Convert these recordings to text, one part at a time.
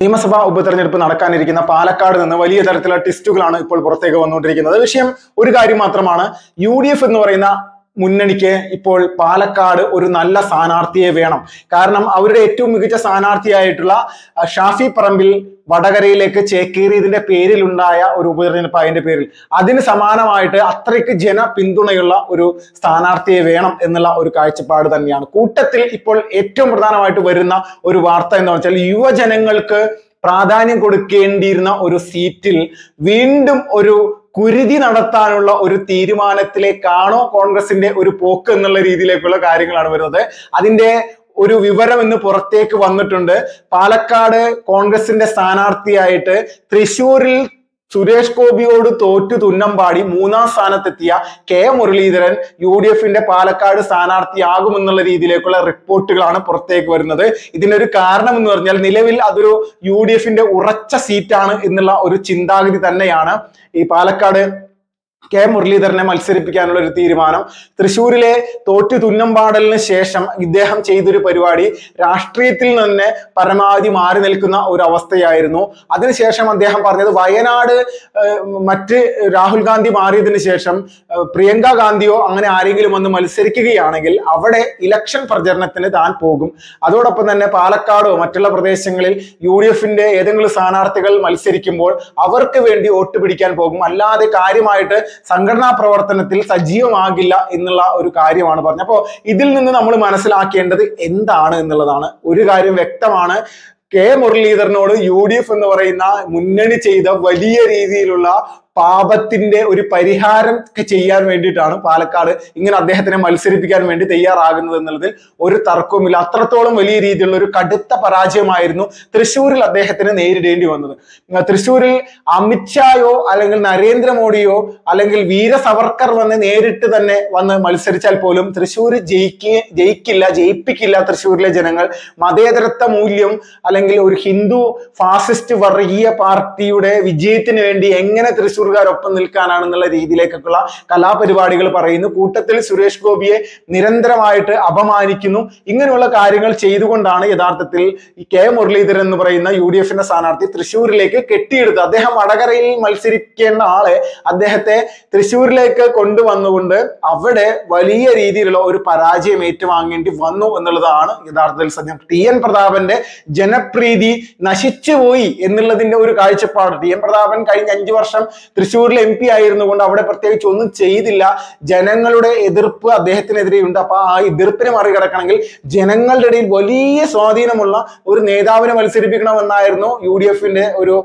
നിയമസഭാ ഉപതെരഞ്ഞെടുപ്പ് നടക്കാനിരിക്കുന്ന പാലക്കാട് നിന്ന് വലിയ തരത്തിലുള്ള ടെസ്റ്റുകളാണ് ഇപ്പോൾ പുറത്തേക്ക് വന്നുകൊണ്ടിരിക്കുന്നത്. വിഷയം ഒരു കാര്യം മാത്രമാണ്. യു എന്ന് പറയുന്ന മുന്നണിക്ക് ഇപ്പോൾ പാലക്കാട് ഒരു നല്ല സ്ഥാനാർത്ഥിയെ വേണം. കാരണം അവരുടെ ഏറ്റവും മികച്ച സ്ഥാനാർത്ഥിയായിട്ടുള്ള ഷാഫി പറമ്പിൽ വടകരയിലേക്ക് ചേക്കേറിയതിന്റെ പേരിലുണ്ടായ ഒരു ഉപതെരഞ്ഞെടുപ്പ് അതിന്റെ പേരിൽ. അതിന് സമാനമായിട്ട് അത്രയ്ക്ക് ജന പിന്തുണയുള്ള ഒരു സ്ഥാനാർത്ഥിയെ വേണം എന്നുള്ള ഒരു കാഴ്ചപ്പാട് തന്നെയാണ്. കൂട്ടത്തിൽ ഇപ്പോൾ ഏറ്റവും പ്രധാനമായിട്ട് വരുന്ന ഒരു വാർത്ത എന്ന് വെച്ചാൽ യുവജനങ്ങൾക്ക് പ്രാധാന്യം കൊടുക്കേണ്ടിയിരുന്ന ഒരു സീറ്റിൽ വീണ്ടും ഒരു കുരുതി നടത്താനുള്ള ഒരു തീരുമാനത്തിലേക്കാണോ കോൺഗ്രസിന്റെ ഒരു പോക്ക് എന്നുള്ള രീതിയിലേക്കുള്ള കാര്യങ്ങളാണ് വരുന്നത്. അതിന്റെ ഒരു വിവരം ഇന്ന് പുറത്തേക്ക് വന്നിട്ടുണ്ട്. പാലക്കാട് കോൺഗ്രസിന്റെ സ്ഥാനാർത്ഥിയായിട്ട് തൃശൂരിൽ സുരേഷ് ഗോപിയോട് തോറ്റു തുന്നമ്പാടി മൂന്നാം സ്ഥാനത്തെത്തിയ കെ മുരളീധരൻ യു ഡി എഫിന്റെ പാലക്കാട് സ്ഥാനാർത്ഥിയാകുമെന്നുള്ള രീതിയിലേക്കുള്ള റിപ്പോർട്ടുകളാണ് പുറത്തേക്ക് വരുന്നത്. ഇതിനൊരു കാരണം എന്ന് പറഞ്ഞാൽ നിലവിൽ അതൊരു യു ഡി എഫിന്റെ ഉറച്ച സീറ്റാണ് എന്നുള്ള ഒരു ചിന്താഗതി തന്നെയാണ് ഈ പാലക്കാട് കെ മുരളീധരനെ മത്സരിപ്പിക്കാനുള്ള ഒരു തീരുമാനം. തൃശ്ശൂരിലെ തോറ്റു തുന്നമ്പാടലിന് ശേഷം ഇദ്ദേഹം ചെയ്തൊരു പരിപാടി രാഷ്ട്രീയത്തിൽ നിന്ന് പരമാവധി മാറി നിൽക്കുന്ന ഒരു അവസ്ഥയായിരുന്നു. അതിനുശേഷം അദ്ദേഹം പറഞ്ഞത് വയനാട് മറ്റ് രാഹുൽ ഗാന്ധി മാറിയതിനു ശേഷം പ്രിയങ്ക ഗാന്ധിയോ അങ്ങനെ ആരെങ്കിലും ഒന്ന് മത്സരിക്കുകയാണെങ്കിൽ അവിടെ ഇലക്ഷൻ പ്രചരണത്തിന് താൻ പോകും. അതോടൊപ്പം തന്നെ പാലക്കാടോ മറ്റുള്ള പ്രദേശങ്ങളിൽ യു ഡി എഫിന്റെ ഏതെങ്കിലും സ്ഥാനാർത്ഥികൾ മത്സരിക്കുമ്പോൾ അവർക്ക് വേണ്ടി വോട്ട് പിടിക്കാൻ പോകും. അല്ലാതെ കാര്യമായിട്ട് സംഘടനാ പ്രവർത്തനത്തിൽ സജീവമാകില്ല എന്നുള്ള ഒരു കാര്യമാണ് പറഞ്ഞത്. അപ്പോൾ ഇതിൽ നിന്ന് നമ്മൾ മനസ്സിലാക്കേണ്ടത് എന്താണ് എന്നുള്ളതാണ്. ഒരു കാര്യം വ്യക്തമാണ്. കെ മുരളീധരനോട് യു ഡി എഫ് എന്ന് പറയുന്ന മുന്നണി ചെയ്ത വലിയ രീതിയിലുള്ള പാപത്തിന്റെ ഒരു പരിഹാരം ചെയ്യാൻ വേണ്ടിയിട്ടാണ് പാലക്കാട് ഇങ്ങനെ അദ്ദേഹത്തിനെ മത്സരിപ്പിക്കാൻ വേണ്ടി തയ്യാറാകുന്നത് എന്നുള്ളതിൽ ഒരു തർക്കവുമില്ല. അത്രത്തോളം വലിയ രീതിയിലുള്ള ഒരു കടുത്ത പരാജയമായിരുന്നു തൃശ്ശൂരിൽ അദ്ദേഹത്തിന് നേരിടേണ്ടി വന്നത്. തൃശ്ശൂരിൽ അമിത്ഷായോ അല്ലെങ്കിൽ നരേന്ദ്രമോദിയോ അല്ലെങ്കിൽ വീര സവർക്കർ വന്ന് നേരിട്ട് തന്നെ വന്ന് മത്സരിച്ചാൽ പോലും തൃശ്ശൂർ ജയിക്ക ജയിക്കില്ല ജയിപ്പിക്കില്ല തൃശ്ശൂരിലെ ജനങ്ങൾ. മതേതരത്വ മൂല്യം അല്ലെങ്കിൽ ഒരു ഹിന്ദു ഫാസിസ്റ്റ് വർഗീയ പാർട്ടിയുടെ വിജയത്തിന് വേണ്ടി എങ്ങനെ തൃശ്ശൂർകാരൊപ്പം നിൽക്കാനാണെന്നുള്ള രീതിയിലേക്കൊക്കെയുള്ള കലാപരിപാടികൾ പറയുന്നു. കൂട്ടത്തിൽ സുരേഷ് ഗോപിയെ നിരന്തരമായിട്ട് അപമാനിക്കുന്നു. ഇങ്ങനെയുള്ള കാര്യങ്ങൾ ചെയ്തുകൊണ്ടാണ് യഥാർത്ഥത്തിൽ ഈ കെ മുരളീധരൻ എന്ന് പറയുന്ന യു ഡി എഫിന്റെ സ്ഥാനാർത്ഥി തൃശ്ശൂരിലേക്ക് കെട്ടിയെടുത്തത്. അദ്ദേഹം വടകരയിൽ മത്സരിക്കേണ്ട ആളെ അദ്ദേഹത്തെ തൃശ്ശൂരിലേക്ക് കൊണ്ടുവന്നുകൊണ്ട് അവിടെ വലിയ രീതിയിലുള്ള ഒരു പരാജയം ഏറ്റുവാങ്ങേണ്ടി വന്നു എന്നുള്ളതാണ് യഥാർത്ഥത്തിൽ സത്യം. ടി എൻ പ്രതാപന്റെ ജനപ്രീതി നശിച്ചുപോയി എന്നുള്ളതിന്റെ ഒരു കാഴ്ചപ്പാട്. ടി എൻ പ്രതാപൻ കഴിഞ്ഞ അഞ്ചു വർഷം തൃശ്ശൂരിൽ എം പി ആയിരുന്നുകൊണ്ട് അവിടെ പ്രത്യേകിച്ച് ഒന്നും ചെയ്തില്ല. ജനങ്ങളുടെ എതിർപ്പ് അദ്ദേഹത്തിനെതിരെ ഉണ്ട് അപ്പൊ ആ എതിർപ്പിനെ മറികടക്കണമെങ്കിൽ ജനങ്ങളുടെ ഇടയിൽ വലിയ സ്വാധീനമുള്ള ഒരു നേതാവിനെ മത്സരിപ്പിക്കണമെന്നായിരുന്നു യു ഡി എഫിന്റെ ഒരു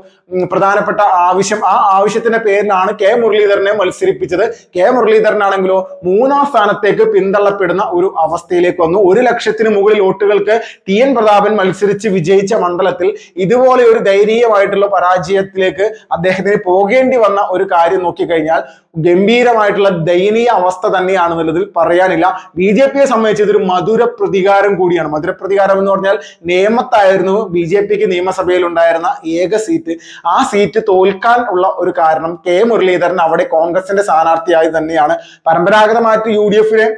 പ്രധാനപ്പെട്ട ആവശ്യം. ആ ആവശ്യത്തിന്റെ പേരിലാണ് കെ മുരളീധരനെ മത്സരിപ്പിച്ചത്. കെ മുരളീധരനാണെങ്കിലോ മൂന്നാം സ്ഥാനത്തേക്ക് പിന്തള്ളപ്പെടുന്ന ഒരു അവസ്ഥയിലേക്ക് വന്നു. ഒരു ലക്ഷത്തിന് മുകളിൽ വോട്ടുകൾക്ക് ടി എൻ പ്രതാപൻ മത്സരിച്ച് വിജയിച്ച മണ്ഡലത്തിൽ ഇതുപോലെ ഒരു ദയനീയമായിട്ടുള്ള പരാജയത്തിലേക്ക് അദ്ദേഹത്തിന് പോകേണ്ടി വന്ന ഒരു കാര്യം നോക്കിക്കഴിഞ്ഞാൽ ഗംഭീരമായിട്ടുള്ള ദയനീയ അവസ്ഥ തന്നെയാണെന്നുള്ളതിൽ പറയാനില്ല. ബി ജെ പിയെ സംബന്ധിച്ച് ഇതൊരു മധുര പ്രതികാരം കൂടിയാണ്. മധുര പ്രതികാരം എന്ന് പറഞ്ഞാൽ നേമത്തായിരുന്നു ബി ജെ പിക്ക് നിയമസഭയിൽ ഉണ്ടായിരുന്ന ഏക സീറ്റ്. ആ സീറ്റ് തോൽക്കാൻ ഉള്ള ഒരു കാരണം കെ മുരളീധരൻ അവിടെ കോൺഗ്രസിന്റെ സ്ഥാനാർത്ഥിയായി തന്നെയാണ്. പരമ്പരാഗതമായിട്ട് യു ഡി എഫിനെ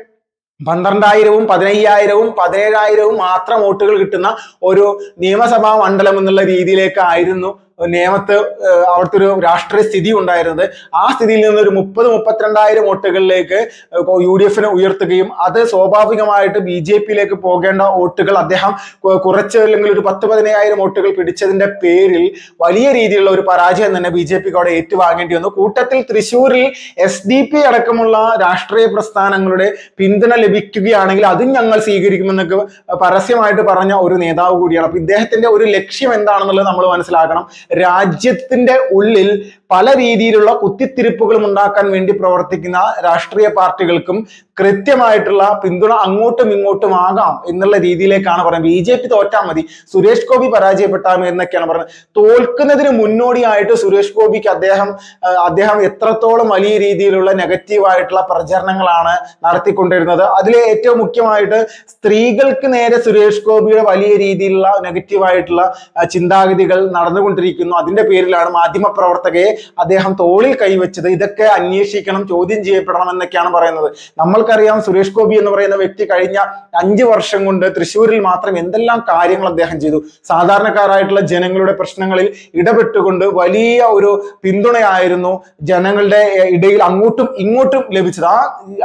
പന്ത്രണ്ടായിരവും പതിനയ്യായിരവും പതിനേഴായിരവും മാത്രം വോട്ടുകൾ കിട്ടുന്ന ഒരു നിയമസഭാ മണ്ഡലം എന്നുള്ള രീതിയിലേക്കായിരുന്നു നേമത്ത് ഏഹ്, അവിടുത്തെ ഒരു രാഷ്ട്രീയ സ്ഥിതി ഉണ്ടായിരുന്നത്. ആ സ്ഥിതിയിൽ നിന്ന് ഒരു മുപ്പത് മുപ്പത്തിരണ്ടായിരം വോട്ടുകളിലേക്ക് യു ഡി എഫിനെ ഉയർത്തുകയും അത് സ്വാഭാവികമായിട്ട് ബി ജെ പിയിലേക്ക് പോകേണ്ട വോട്ടുകൾ അദ്ദേഹം കുറച്ച് അല്ലെങ്കിൽ ഒരു പത്ത് പതിനയ്യായിരം വോട്ടുകൾ പിടിച്ചതിന്റെ പേരിൽ വലിയ രീതിയിലുള്ള ഒരു പരാജയം തന്നെ ബി ജെ പിക്ക് അവിടെ ഏറ്റുവാങ്ങേണ്ടി വന്നു. കൂട്ടത്തിൽ തൃശ്ശൂരിൽ എസ് ഡി പി അടക്കമുള്ള രാഷ്ട്രീയ പ്രസ്ഥാനങ്ങളുടെ പിന്തുണ ലഭിക്കുകയാണെങ്കിൽ അതും ഞങ്ങൾ സ്വീകരിക്കുമെന്നൊക്കെ പരസ്യമായിട്ട് പറഞ്ഞ ഒരു നേതാവ് കൂടിയാണ്. അപ്പൊ ഇദ്ദേഹത്തിന്റെ ഒരു ലക്ഷ്യം എന്താണെന്നുള്ളത് നമ്മൾ മനസ്സിലാക്കണം. രാജ്യത്തിന്റെ ഉള്ളിൽ പല രീതിയിലുള്ള കുത്തിത്തിരിപ്പുകളും ഉണ്ടാക്കാൻ വേണ്ടി പ്രവർത്തിക്കുന്ന രാഷ്ട്രീയ പാർട്ടികൾക്കും കൃത്യമായിട്ടുള്ള പിന്തുണ അങ്ങോട്ടും ഇങ്ങോട്ടും ആകാം എന്നുള്ള രീതിയിലേക്കാണ് പറയുന്നത്. ബി ജെ പി തോറ്റാൽ മതി. സുരേഷ് ഗോപി പരാജയപ്പെട്ടാൽ മതി എന്നൊക്കെയാണ് പറയുന്നത്. തോൽക്കുന്നതിന് മുന്നോടിയായിട്ട് സുരേഷ് ഗോപിക്ക് അദ്ദേഹം അദ്ദേഹം എത്രത്തോളം വലിയ രീതിയിലുള്ള നെഗറ്റീവായിട്ടുള്ള പ്രചരണങ്ങളാണ് നടത്തിക്കൊണ്ടിരുന്നത്. അതിലെ ഏറ്റവും മുഖ്യമായിട്ട് സ്ത്രീകൾക്ക് നേരെ സുരേഷ് ഗോപിയുടെ വലിയ രീതിയിലുള്ള നെഗറ്റീവായിട്ടുള്ള ചിന്താഗതികൾ നടന്നുകൊണ്ടിരിക്കുന്നത് നടത്തിയിരിക്കുന്നു അതിന്റെ പേരിലാണ് മാധ്യമപ്രവർത്തകയെ അദ്ദേഹം തോളിൽ കൈവച്ചത്. ഇതൊക്കെ അന്വേഷിക്കണം ചോദ്യം ചെയ്യപ്പെടണം എന്നൊക്കെയാണ് പറയുന്നത്. നമ്മൾക്കറിയാം സുരേഷ് ഗോപി എന്ന് പറയുന്ന വ്യക്തി കഴിഞ്ഞ അഞ്ച് വർഷം കൊണ്ട് തൃശ്ശൂരിൽ മാത്രം എന്തെല്ലാം കാര്യങ്ങൾ അദ്ദേഹം ചെയ്തു. സാധാരണക്കാരായിട്ടുള്ള ജനങ്ങളുടെ പ്രശ്നങ്ങളിൽ ഇടപെട്ടുകൊണ്ട് വലിയ ഒരു പിന്തുണയായിരുന്നു ജനങ്ങളുടെ ഇടയിൽ അങ്ങോട്ടും ഇങ്ങോട്ടും ലഭിച്ചത്. ആ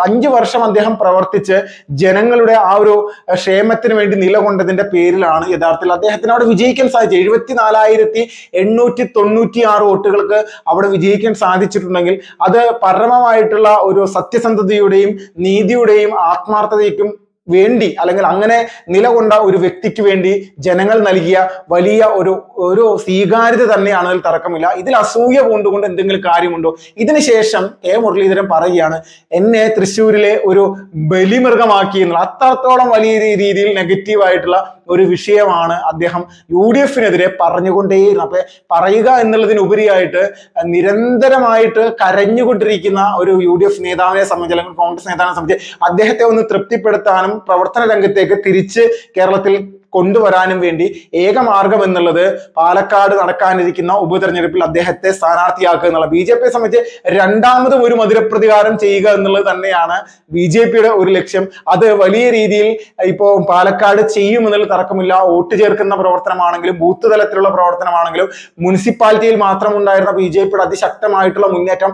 അഞ്ച് വർഷം അദ്ദേഹം പ്രവർത്തിച്ച് ജനങ്ങളുടെ ആ ഒരു ക്ഷേമത്തിന് വേണ്ടി നിലകൊണ്ടതിന്റെ പേരിലാണ് യഥാർത്ഥത്തിൽ അദ്ദേഹത്തിന് അവിടെ വിജയിക്കാൻ സാധിച്ചത്. എഴുപത്തിനാലായിരത്തി എണ്ണൂറ്റി തൊണ്ണൂറ്റി ആറ് വോട്ടുകൾക്ക് അവിടെ വിജയിക്കാൻ സാധിച്ചിട്ടുണ്ടെങ്കിൽ അത് പരമമായിട്ടുള്ള ഒരു സത്യസന്ധതയുടെയും നീതിയുടെയും ആത്മാർത്ഥതയ്ക്കും വേണ്ടി അല്ലെങ്കിൽ അങ്ങനെ നിലകൊണ്ട ഒരു വ്യക്തിക്ക് വേണ്ടി ജനങ്ങൾ നൽകിയ വലിയ ഒരു ഒരു സ്വീകാര്യത തന്നെയാണ് അതിൽ തർക്കമില്ല. ഇതിൽ അസൂയ കൊണ്ടുകൊണ്ട് എന്തെങ്കിലും കാര്യമുണ്ടോ? ഇതിനുശേഷം എ മുരളീധരൻ പറയുകയാണ് എന്നെ തൃശ്ശൂരിലെ ഒരു ബലിമൃഗമാക്കി എന്നുള്ള. അത്രത്തോളം വലിയ രീതിയിൽ നെഗറ്റീവ് ആയിട്ടുള്ള ഒരു വിഷയമാണ് അദ്ദേഹം യു ഡി എഫിനെതിരെ പറഞ്ഞുകൊണ്ടേയിരുന്നു. അപ്പൊ പറയുക എന്നുള്ളതിനുപരിയായിട്ട് നിരന്തരമായിട്ട് കരഞ്ഞുകൊണ്ടിരിക്കുന്ന ഒരു യു ഡി എഫ് നേതാവിനെ സംബന്ധിച്ച് അല്ലെങ്കിൽ കോൺഗ്രസ് നേതാവിനെ സംബന്ധിച്ച് അദ്ദേഹത്തെ ഒന്ന് തൃപ്തിപ്പെടുത്താനും പ്രവർത്തന രംഗത്തേക്ക് തിരിച്ച് കേരളത്തിൽ കൊണ്ടുവരാനും വേണ്ടി ഏക മാർഗം എന്നുള്ളത് പാലക്കാട് നടക്കാനിരിക്കുന്ന ഉപതെരഞ്ഞെടുപ്പിൽ അദ്ദേഹത്തെ സ്ഥാനാർത്ഥിയാക്കുക എന്നുള്ള ബി ജെ പിയെ സംബന്ധിച്ച് രണ്ടാമത് ഒരു മധുരപ്രതികാരം ചെയ്യുക എന്നുള്ളത് തന്നെയാണ് ബി ജെ പിയുടെ ഒരു ലക്ഷ്യം. അത് വലിയ രീതിയിൽ ഇപ്പോൾ പാലക്കാട് ചെയ്യുമെന്നുള്ള തർക്കമില്ല. വോട്ട് ചേർക്കുന്ന പ്രവർത്തനമാണെങ്കിലും ബൂത്ത് തലത്തിലുള്ള പ്രവർത്തനമാണെങ്കിലും മുനിസിപ്പാലിറ്റിയിൽ മാത്രം ഉണ്ടായിരുന്ന ബി ജെ പിയുടെ അതിശക്തമായിട്ടുള്ള മുന്നേറ്റം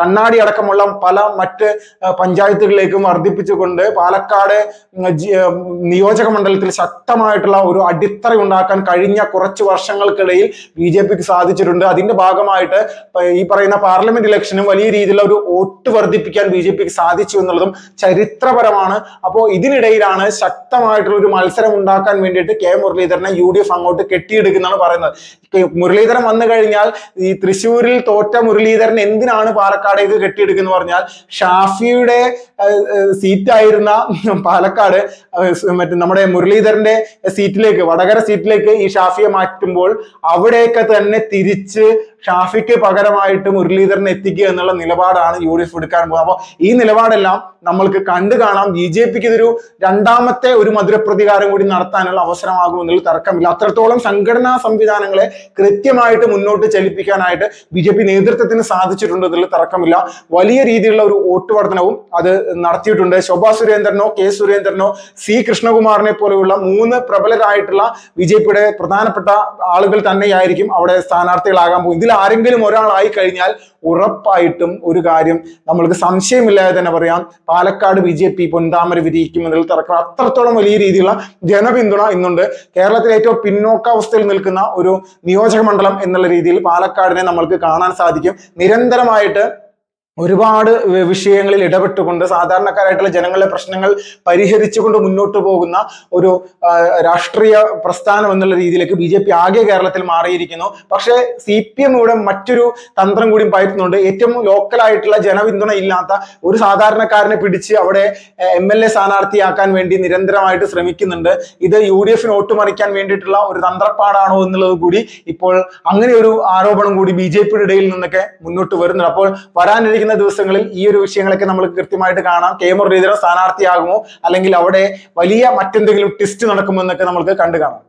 കണ്ണാടി അടക്കമുള്ള പല മറ്റ് പഞ്ചായത്തുകളിലേക്കും വർദ്ധിപ്പിച്ചുകൊണ്ട് പാലക്കാട് നിയോജക മണ്ഡലത്തിൽ ശക്തമായിട്ടുള്ള ഒരു അടിത്തറ ഉണ്ടാക്കാൻ കഴിഞ്ഞ കുറച്ച് വർഷങ്ങൾക്കിടയിൽ ബി ജെ പിക്ക് സാധിച്ചിട്ടുണ്ട്. അതിന്റെ ഭാഗമായിട്ട് ഈ പറയുന്ന പാർലമെന്റ് ഇലക്ഷനും വലിയ രീതിയിലുള്ള ഒരു വോട്ട് വർദ്ധിപ്പിക്കാൻ ബി ജെ പിക്ക് സാധിച്ചു എന്നുള്ളതും ചരിത്രപരമാണ്. അപ്പോൾ ഇതിനിടയിലാണ് ശക്തമായിട്ടുള്ള ഒരു മത്സരം ഉണ്ടാക്കാൻ വേണ്ടിയിട്ട് കെ മുരളീധരനെ യു ഡി എഫ് അങ്ങോട്ട് കെട്ടിയെടുക്കുന്നതാണ് പറയുന്നത്. മുരളീധരൻ വന്നു കഴിഞ്ഞാൽ ഈ തൃശ്ശൂരിൽ തോറ്റ മുരളീധരൻ എന്തിനാണ് പാലക്കാടേക്ക് കെട്ടിയെടുക്കുന്നത് പറഞ്ഞാൽ ഷാഫിയുടെ സീറ്റായിരുന്ന പാലക്കാട് മറ്റേ നമ്മുടെ മുരളീധരന്റെ സീറ്റിലേക്ക് വടകര സീറ്റിലേക്ക് ഈ ഷാഫിയെ മാറ്റുമ്പോൾ അവിടെയൊക്കെ തന്നെ തിരിച്ച് ഷാഫിക്ക് പകരമായിട്ട് മുരളീധരനെ എത്തിക്കുക എന്നുള്ള നിലപാടാണ് യു ഡി എഫ് എടുക്കാൻ പോകുന്നത്. അപ്പോൾ ഈ നിലപാടെല്ലാം നമ്മൾക്ക് കണ്ടു കാണാം. ബി ജെ പിക്ക് ഇതൊരു രണ്ടാമത്തെ ഒരു മധുരപ്രതികാരം കൂടി നടത്താനുള്ള അവസരമാകുമെന്നുള്ള തർക്കമില്ല. അത്രത്തോളം സംഘടനാ സംവിധാനങ്ങളെ കൃത്യമായിട്ട് മുന്നോട്ട് ചലിപ്പിക്കാനായിട്ട് ബി ജെ പി നേതൃത്വത്തിന് സാധിച്ചിട്ടുണ്ട് എന്നുള്ള തർക്കമില്ല. വലിയ രീതിയിലുള്ള ഒരു വോട്ട് വർധനവും അത് നടത്തിയിട്ടുണ്ട്. ശോഭാ സുരേന്ദ്രനോ കെ സുരേന്ദ്രനോ സി കൃഷ്ണകുമാറിനെ പോലെയുള്ള മൂന്ന് പ്രബലരായിട്ടുള്ള ബി ജെ പിയുടെ പ്രധാനപ്പെട്ട ആളുകൾ തന്നെയായിരിക്കും അവിടെ സ്ഥാനാർത്ഥികളാകാൻ പോകും ആരെങ്കിലും ഒരാളായി കഴിഞ്ഞാൽ ഉറപ്പായിട്ടും ഒരു കാര്യം നമ്മൾക്ക് സംശയമില്ലാതെ തന്നെ പറയാം. പാലക്കാട് ബി ജെ പി പൊന്താമര വിരിയിക്കും എന്നതിൽ തറക്കം അത്രത്തോളം വലിയ രീതിയിലുള്ള ജനപിന്തുണ ഇന്നുണ്ട്. കേരളത്തിലെ ഏറ്റവും പിന്നോക്കാവസ്ഥയിൽ നിൽക്കുന്ന ഒരു നിയോജക മണ്ഡലം എന്നുള്ള രീതിയിൽ പാലക്കാടിനെ നമ്മൾക്ക് കാണാൻ സാധിക്കും. നിരന്തരമായിട്ട് ഒരുപാട് വിഷയങ്ങളിൽ ഇടപെട്ടുകൊണ്ട് സാധാരണക്കാരായിട്ടുള്ള ജനങ്ങളുടെ പ്രശ്നങ്ങൾ പരിഹരിച്ചുകൊണ്ട് മുന്നോട്ട് പോകുന്ന ഒരു രാഷ്ട്രീയ പ്രസ്ഥാനം എന്നുള്ള രീതിയിലേക്ക് ബി ജെ പി ആകെ കേരളത്തിൽ മാറിയിരിക്കുന്നു. പക്ഷേ സി പി എം ഇവിടെ മറ്റൊരു തന്ത്രം കൂടി പയറ്റുന്നുണ്ട്. ഏറ്റവും ലോക്കലായിട്ടുള്ള ജനപിന്തുണ ഇല്ലാത്ത ഒരു സാധാരണക്കാരനെ പിടിച്ച് അവിടെ എം എൽ എ സ്ഥാനാർത്ഥിയാക്കാൻ വേണ്ടി നിരന്തരമായിട്ട് ശ്രമിക്കുന്നുണ്ട്. ഇത് യു ഡി എഫിന് വോട്ടുമറിക്കാൻ വേണ്ടിയിട്ടുള്ള ഒരു തന്ത്രപ്പാടാണോ എന്നുള്ളത് കൂടി ഇപ്പോൾ അങ്ങനെ ഒരു ആരോപണം കൂടി ബി ജെ പിയുടെ ഇടയിൽ നിന്നൊക്കെ മുന്നോട്ട് വരുന്നുണ്ട്. അപ്പോൾ വരാനിരിക്കുന്ന ദിവസങ്ങളിൽ ഈ ഒരു വിഷയങ്ങളൊക്കെ നമ്മൾ കൃത്യമായിട്ട് കാണാം. കെ മുരളീധരൻ സ്ഥാനാർത്ഥിയാകുമോ? അല്ലെങ്കിൽ അവിടെ വലിയ മറ്റെന്തെങ്കിലും ട്വിസ്റ്റ് നടക്കുമോ എന്നൊക്കെ നമുക്ക് കണ്ടു കാണാം.